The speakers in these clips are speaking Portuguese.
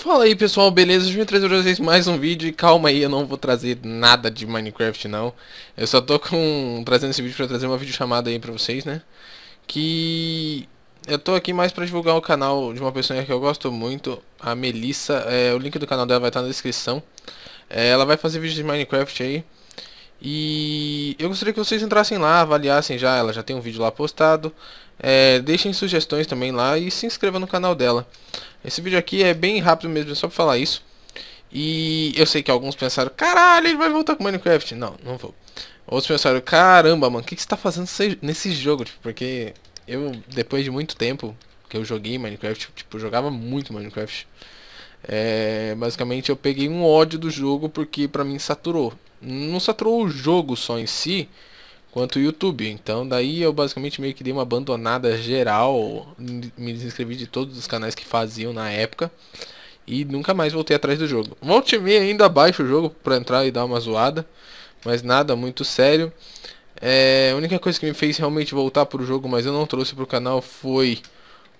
Fala aí pessoal, beleza? Eu vim trazer pra vocês mais um vídeo e calma aí, eu não vou trazer nada de Minecraft não. Eu só tô com trazendo esse vídeo pra trazer uma videochamada aí pra vocês, né? Que eu tô aqui mais pra divulgar o canal de uma pessoa que eu gosto muito, a Melissa. É, o link do canal dela vai estar na descrição. É, ela vai fazer vídeos de Minecraft aí. E eu gostaria que vocês entrassem lá, avaliassem já, ela já tem um vídeo lá postado. É, deixem sugestões também lá e se inscreva no canal dela. Esse vídeo aqui é bem rápido mesmo, é só pra falar isso. E eu sei que alguns pensaram, caralho, ele vai voltar com Minecraft. Não, não vou. Outros pensaram, caramba, mano, o que, que você tá fazendo nesse jogo? Tipo, porque eu, depois de muito tempo que eu joguei Minecraft, tipo, eu jogava muito Minecraft. É, basicamente eu peguei um ódio do jogo porque pra mim saturou. Não saturou o jogo só em si, quanto o YouTube. Então daí eu basicamente meio que dei uma abandonada geral, me desinscrevi de todos os canais que faziam na época e nunca mais voltei atrás do jogo. Volte me ainda baixo o jogo para entrar e dar uma zoada, mas nada muito sério. É, a única coisa que me fez realmente voltar pro jogo, mas eu não trouxe pro canal foi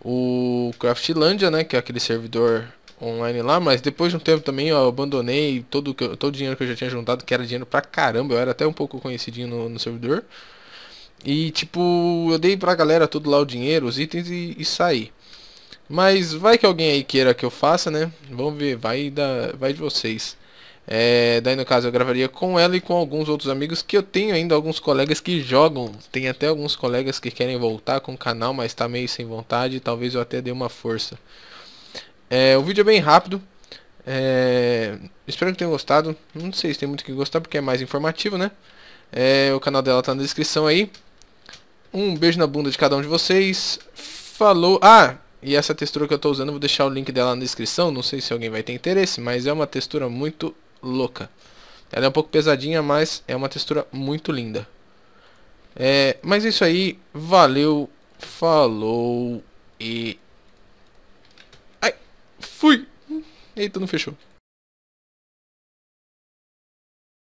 o Craftlandia, né, que é aquele servidor online lá, mas depois de um tempo também eu abandonei todo, todo o dinheiro que eu já tinha juntado, que era dinheiro pra caramba, eu era até um pouco conhecidinho no, no servidor. E tipo, eu dei pra galera tudo lá o dinheiro, os itens e, e saí. Mas vai que alguém aí queira que eu faça, né? Vamos ver, vai, da, vai de vocês. É, daí no caso eu gravaria com ela e com alguns outros amigos que eu tenho ainda alguns colegas que jogam. Tem até alguns colegas que querem voltar com o canal, mas tá meio sem vontade. Talvez eu até dê uma força. É, o vídeo é bem rápido. É, espero que tenham gostado. Não sei se tem muito que gostar porque é mais informativo, né? É, o canal dela tá na descrição aí. Um beijo na bunda de cada um de vocês. Falou. Ah, e essa textura que eu estou usando, vou deixar o link dela na descrição. Não sei se alguém vai ter interesse, mas é uma textura muito louca. Ela é um pouco pesadinha, mas é uma textura muito linda. É, mas é isso aí. Valeu. Falou. E... Fui! Eita, não fechou.